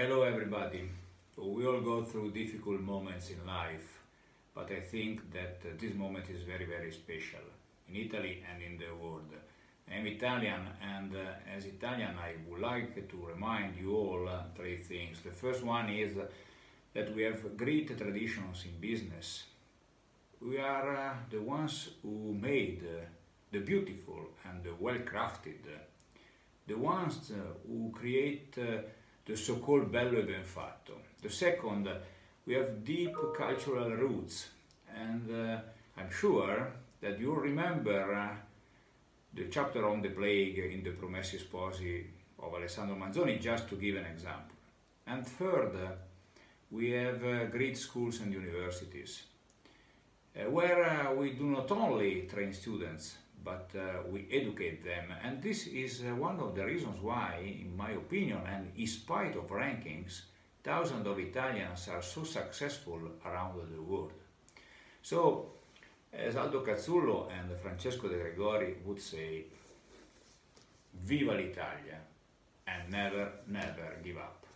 Hello everybody. We all go through difficult moments in life, but I think that uh, this moment is very very special in Italy and in the world. I'm Italian and uh, as Italian I would like to remind you all uh, three things. The first one is that we have great traditions in business. We are uh, the ones who made uh, the beautiful and the well crafted, the ones uh, who create the so-called bello ben fatto. The second, we have deep cultural roots, and uh, I'm sure that you remember uh, the chapter on the plague in the Promessi Sposi of Alessandro Manzoni, just to give an example. And third, uh, we have uh, great schools and universities, uh, where uh, we do not only train students, but uh, we educate them. And this is uh, one of the reasons why, in my opinion, and in spite of rankings, thousands of Italians are so successful around the world. So, as Aldo Cazzullo and Francesco De Gregori would say, Viva l'Italia and never, never give up.